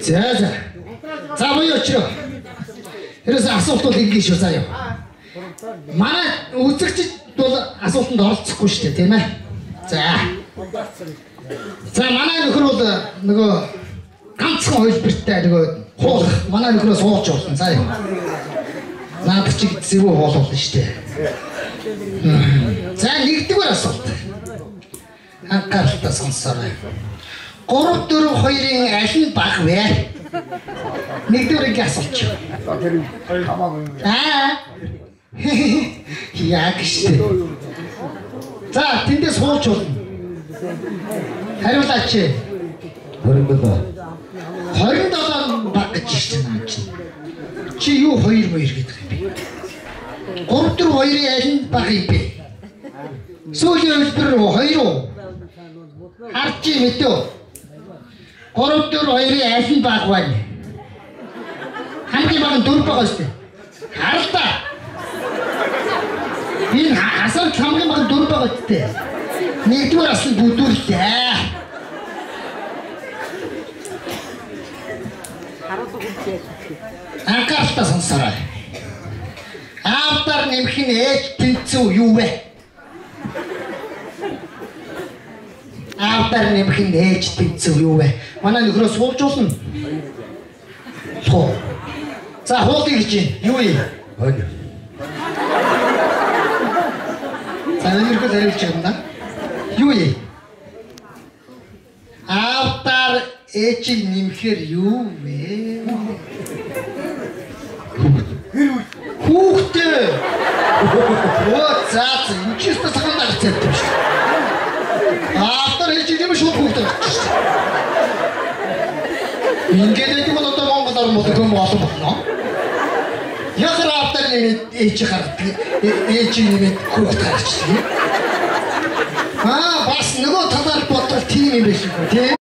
За за. За буюу очроо. Тэрээс асуулт бол ингэ шүү юу. Манай үзэгчд бол асуултанд оролцохгүй шүү дээ тийм ээ. За. За манай нөхөр бол нөгөө ганцхан хөлбөртэй нөгөө хуулах манай нөхрөө суулж явуулсан. За юу. Наад чиг зэвүү хуулуулна дээ. За нэгдүгээр асуулт. Анхааралтай сонсоорой. 3 4 2-ын аль нь баг вэ? Нэгдүгээрийн асуулт. Аа. Яг шүү. За тэндээс суулж болно. Хариулаач. 27. 27 баг гэж шүү наа чи. Чи юу 2 2 гэдэг юм бэ? 3 4 2-ын аль нь баг юм бэ? Сүүлийн хэлбэр 2 уу? Харж мэдөө. 3 4 2-ын аль нь баг байна? Хамгийн баг нь 4 байгаа шүү дээ. Харлаа. Энэ хасар хамгийн баг 4 байгаа дээ. Нэгдүгээр асуулт бүдүүлээ. Анхааралтай сонсорой. Аавдар нэмэх нь ээж тэнцүү юу вэ? Аавдар нэмэх нь ээж тэнцүү юу вэ? Манай нөхрөө суулжуулна. Суу. За хуулийг гэж юу юм? Хонь. За нэрхэл хариулж байгаа юм да. Юу юм? Ээжийг нэмэхээр юу вэ? Хүүхдээ. Оо за энэ ч ихтэй цагаан дагц юм шүү. Аавдар ээжийг нэмэх шууд хүүхдээ гарч шүү. Ингээд нэг бол одоо Монгол орн мод юм олон болно. Яг аавдар нэмээд ээж гаргадаг. Ээж нэмээд хүүхд гаргачихсан. Аа бас нөгөө талаар бодвол тийм юм биш үү?